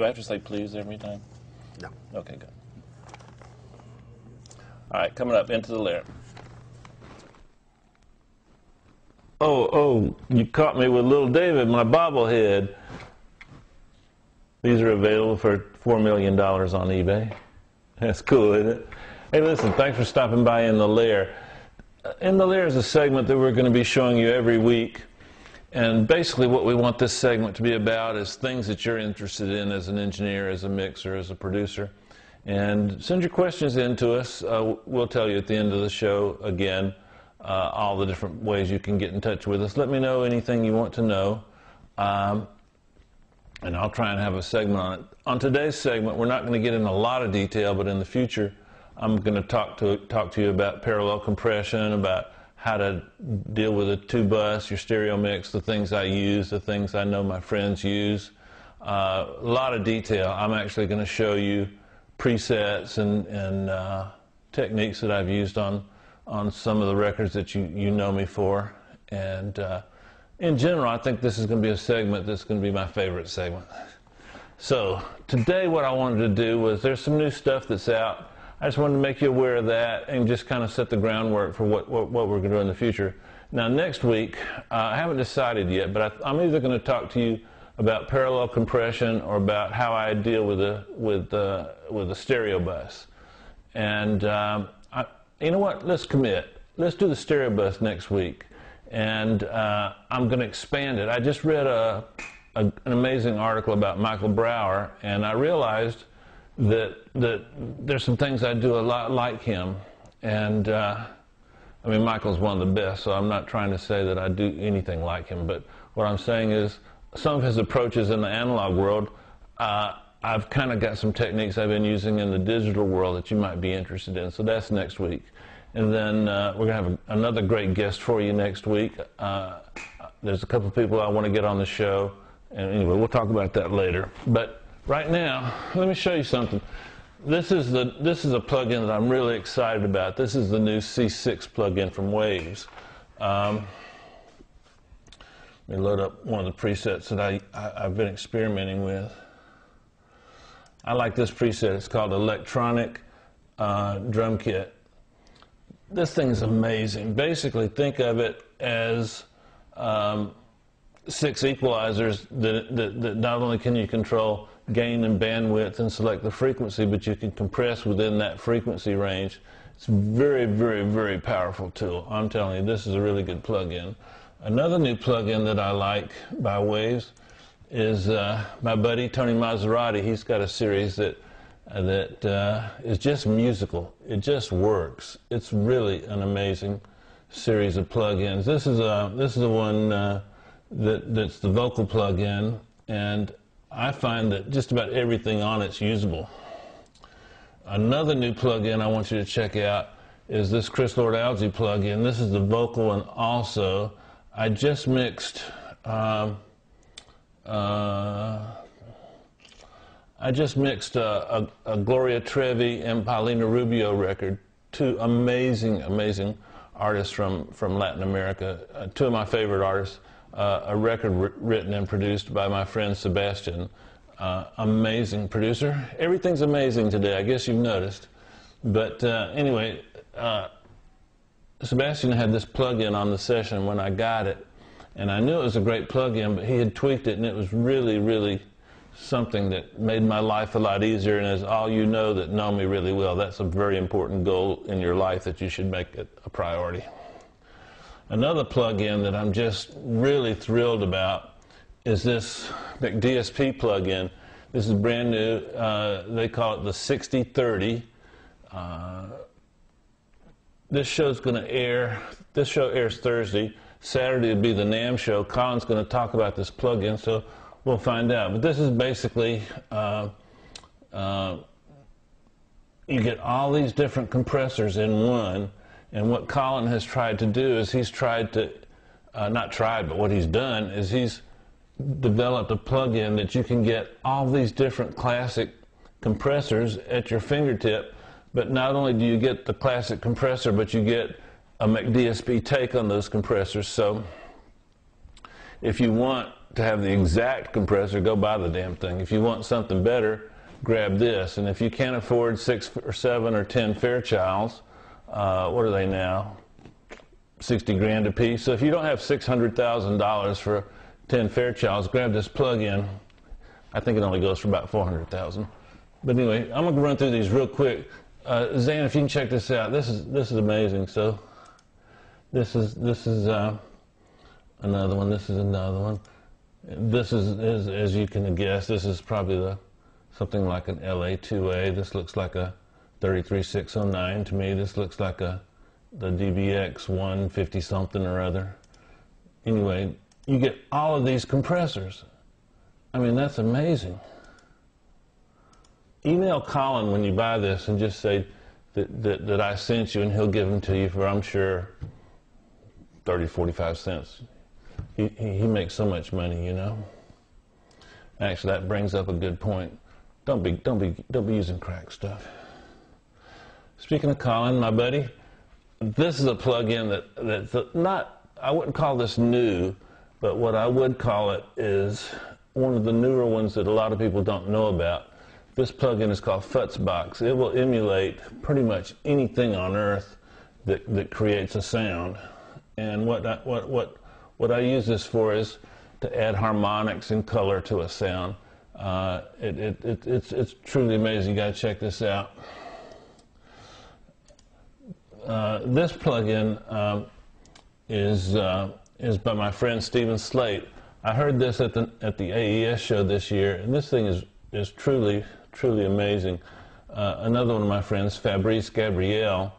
Do I have to say please every time? No. Okay, good. All right, coming up into the lair. Oh, oh, you caught me with little David, my bobblehead. These are available for $4 million on eBay. That's cool, isn't it? Hey, listen, thanks for stopping by in the lair. In the lair is a segment that we're going to be showing you every week. And basically, what we want this segment to be about is things that you're interested in as an engineer, as a mixer, as a producer. And send your questions in to us. Uh, we'll tell you at the end of the show again uh, all the different ways you can get in touch with us. Let me know anything you want to know. Um, and I'll try and have a segment on it. On today's segment, we're not going to get in a lot of detail, but in the future, I'm going to talk to talk to you about parallel compression, about how to deal with a two bus, your stereo mix, the things I use, the things I know my friends use. Uh, a lot of detail. I'm actually going to show you presets and, and uh, techniques that I've used on on some of the records that you, you know me for. And uh, in general, I think this is going to be a segment that's going to be my favorite segment. So today what I wanted to do was there's some new stuff that's out. I just wanted to make you aware of that and just kind of set the groundwork for what, what, what we're going to do in the future. Now next week, uh, I haven't decided yet, but I, am either going to talk to you about parallel compression or about how I deal with a, with, uh, with a stereo bus. And um, you know what? Let's commit. Let's do the stereo bus next week. And uh, I'm going to expand it. I just read a, a, an amazing article about Michael Brauer, and I realized that, that there's some things I do a lot like him. And uh, I mean, Michael's one of the best, so I'm not trying to say that I do anything like him. But what I'm saying is some of his approaches in the analog world, uh, I've kind of got some techniques I've been using in the digital world that you might be interested in. So that's next week. And then uh, we're to have a, another great guest for you next week. Uh, there's a couple of people I want to get on the show. And anyway, we'll talk about that later. But right now, let me show you something. This is, the, this is a plugin that I'm really excited about. This is the new C6 plugin from Waves. Um, let me load up one of the presets that I, I, I've been experimenting with. I like this preset. It's called Electronic uh, Drum Kit. This thing is amazing. Basically, think of it as um, six equalizers that, that, that not only can you control gain and bandwidth and select the frequency, but you can compress within that frequency range. It's very, very, very powerful tool. I'm telling you, this is a really good plug-in. Another new plug-in that I like by Waves is uh, my buddy Tony Maserati. He's got a series that uh, that uh, is just musical. It just works. It's really an amazing series of plugins. This is a this is the one uh, that that's the vocal plugin, and I find that just about everything on it's usable. Another new plugin I want you to check out is this Chris Lord Alge plugin. This is the vocal and also I just mixed. Um, uh, I just mixed a, a, a, Gloria Trevi and Paulina Rubio record, two amazing, amazing artists from, from Latin America, uh, two of my favorite artists, uh, a record written and produced by my friend Sebastian. Uh, amazing producer. Everything's amazing today, I guess you've noticed. But uh, anyway, uh, Sebastian had this plug-in on the session when I got it, and I knew it was a great plug-in, but he had tweaked it, and it was really, really something that made my life a lot easier. And as all you know that know me really well, that's a very important goal in your life that you should make it a priority. Another plug-in that I'm just really thrilled about is this DSP plug-in. This is brand new. Uh, they call it the 6030. Uh, this show's going to air. This show airs Thursday. Saturday would be the NAMM show. Colin's going to talk about this plugin, so we'll find out. But this is basically uh, uh, you get all these different compressors in one, and what Colin has tried to do is he's tried to, uh, not tried, but what he's done is he's developed a plugin that you can get all these different classic compressors at your fingertip. But not only do you get the classic compressor, but you get a McDSP take on those compressors. So if you want to have the exact compressor, go buy the damn thing. If you want something better, grab this. And if you can't afford six or seven or ten Fairchilds, uh, what are they now? 60 grand a piece. So if you don't have $600,000 for 10 Fairchilds, grab this plug-in. I think it only goes for about 400,000. But anyway, I'm gonna run through these real quick. Uh, Zan, if you can check this out, this is this is amazing. So this is this is uh, another one. This is another one. This is, is, as you can guess, this is probably the something like an LA2A. This looks like a 33609 to me. This looks like a the DBX 150 something or other. Anyway, you get all of these compressors. I mean, that's amazing. Email Colin when you buy this and just say that, that, that I sent you and he'll give them to you for, I'm sure, 30, 45 cents. He, he makes so much money, you know. Actually, that brings up a good point. Don't be, don't be, don't be using crack stuff. Speaking of Colin, my buddy, this is a plug-in that that's not. I wouldn't call this new, but what I would call it is one of the newer ones that a lot of people don't know about. This plug-in is called Futzbox. It will emulate pretty much anything on earth that, that creates a sound. And what I, what what what I use this for is to add harmonics and color to a sound. Uh, it, it, it, it's, it's truly amazing. You got to check this out. Uh, this plugin um, is, uh, is by my friend Steven Slate. I heard this at the, at the AES show this year, and this thing is, is truly, truly amazing. Uh, another one of my friends, Fabrice Gabriel,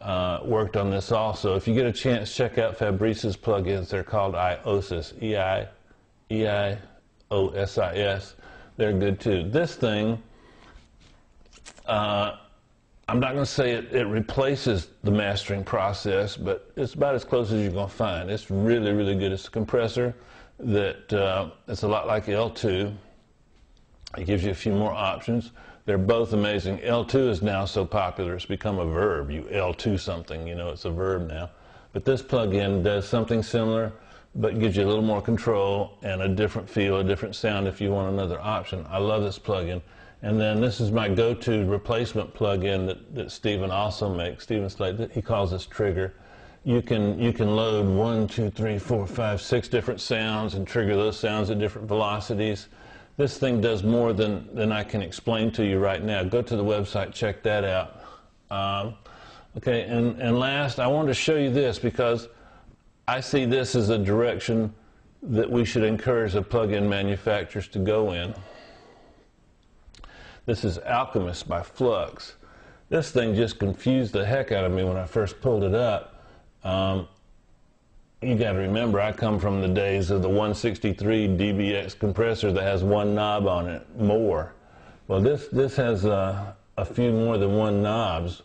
uh, worked on this also. If you get a chance, check out Fabrice's plugins. They're called iOSIS. Eiosis, E-I, E-I-O-S-I-S. They're good too. This thing, uh, I'm not going to say it, it, replaces the mastering process, but it's about as close as you're going to find. It's really, really good. It's a compressor that uh, it's a lot like L2. It gives you a few more options. They're both amazing. L2 is now so popular, it's become a verb. You L2 something, you know, it's a verb now. But this plugin does something similar, but gives you a little more control and a different feel, a different sound if you want another option. I love this plugin. And then this is my go-to replacement plugin that, that Steven also makes. Steven Slate, he calls this Trigger. You can, you can load one, two, three, four, five, six different sounds and trigger those sounds at different velocities. This thing does more than, than I can explain to you right now. Go to the website, check that out. Um, okay, and, and last, I want to show you this because I see this as a direction that we should encourage the plug-in manufacturers to go in. This is Alchemist by Flux. This thing just confused the heck out of me when I first pulled it up. Um, you got to remember, I come from the days of the 163 DBX compressor that has one knob on it, more. Well, this, this has uh, a few more than one knobs,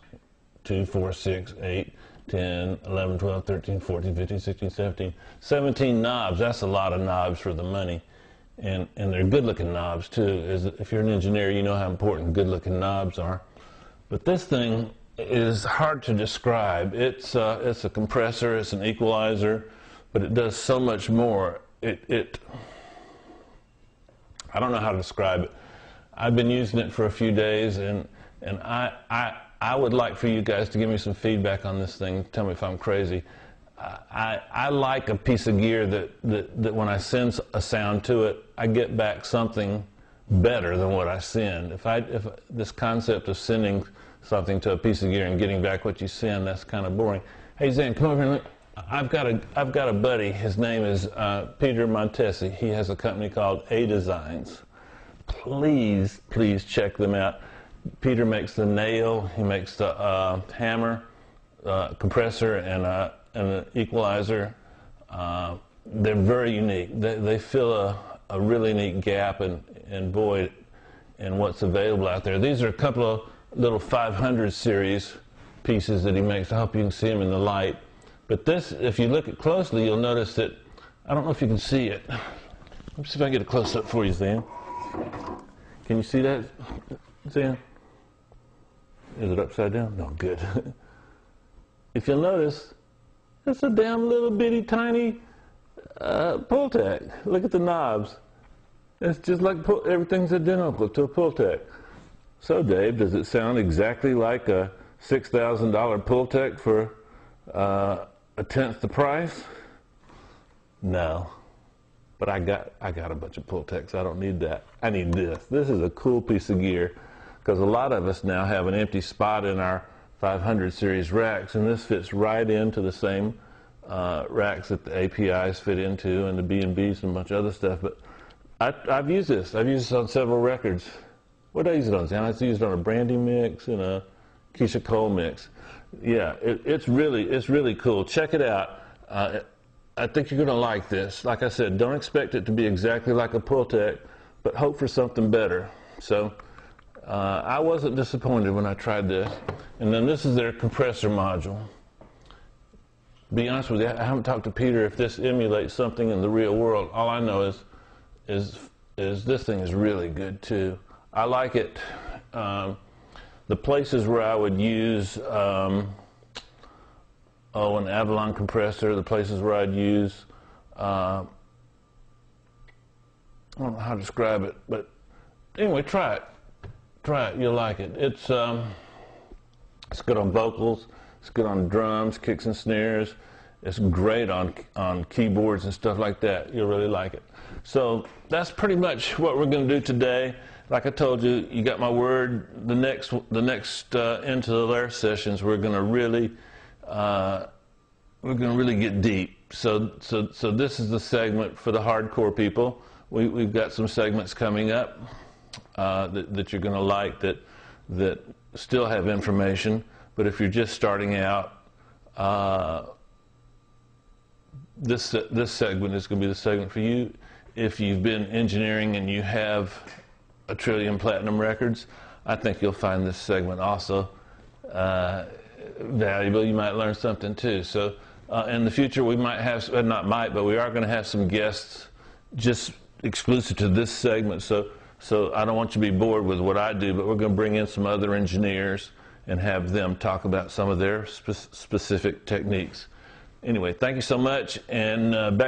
2, 4, 6, 8, 10, 11, 12, 13, 14, 15, 16, 17, 17 knobs. That's a lot of knobs for the money. And, and they're good looking knobs too. As if you're an engineer, you know how important good looking knobs are. But this thing is hard to describe. It's, uh, it's a compressor, it's an equalizer, but it does so much more. It, it, I don't know how to describe it. I've been using it for a few days, and, and I, I, I would like for you guys to give me some feedback on this thing. Tell me if I'm crazy. I, I like a piece of gear that, that, that when I send a sound to it, I get back something better than what I send. If I, if this concept of sending something to a piece of gear and getting back what you send, that's kind of boring. Hey, Zan, come over here. I've got a, I've got a buddy. His name is uh, Peter Montessi. He has a company called A Designs. Please, please check them out. Peter makes the nail. He makes the uh, hammer, uh, compressor, and, uh, an equalizer. Uh, they're very unique. They, they fill a, a really neat gap and, void in what's available out there. These are a couple of little 500 series pieces that he makes. I hope you can see them in the light. But this, if you look at closely, you'll notice that, I don't know if you can see it. Let me see if I can get a close up for you, Zan. Can you see that, Zan? Is it upside down? No, good. if you'll notice, it's a damn little bitty tiny uh, Pultec. Look at the knobs. It's just like pull, everything's identical to a Pultec. So, Dave, does it sound exactly like a $6,000 Pultec for uh, a tenth the price? No. But I got I got a bunch of Pultecs. I don't need that. I need this. This is a cool piece of gear because a lot of us now have an empty spot in our 500 series racks, and this fits right into the same uh, racks that the APIs fit into, and the B&Bs and a bunch of other stuff. But I, have used this. I've used this on several records. What did I use it on? I used it on a Brandy mix and a Keyshia Cole mix. Yeah, it, it's really it's really cool. Check it out. Uh, I think you're going to like this. Like I said, don't expect it to be exactly like a Pultec, but hope for something better. So uh, I wasn't disappointed when I tried this. And then this is their compressor module. Be honest with you, I haven't talked to Peter if this emulates something in the real world. All I know is, is, is this thing is really good too. I like it. Um, the places where I would use um, oh, an Avalon compressor, the places where I'd use, uh, I don't know how to describe it, but anyway, try it. Try it, you'll like it. It's, um, it's good on vocals, it's good on drums, kicks and snares. It's great on, on keyboards and stuff like that. You'll really like it. So that's pretty much what we're going to do today. Like I told you, you got my word. The next, the next uh, into the lair sessions, we're going to really uh, we're going to really get deep. So, so, so this is the segment for the hardcore people. We, we've got some segments coming up uh, that, that you're going to like that, that still have information. But if you're just starting out, uh, this, this segment is going to be the segment for you. If you've been engineering and you have a trillion platinum records, I think you'll find this segment also uh, valuable. You might learn something too. So uh, in the future, we might have, uh, not might, but we are going to have some guests just exclusive to this segment. So, so I don't want you to be bored with what I do, but we're going to bring in some other engineers and have them talk about some of their spe- specific techniques. Anyway, thank you so much, and uh, back.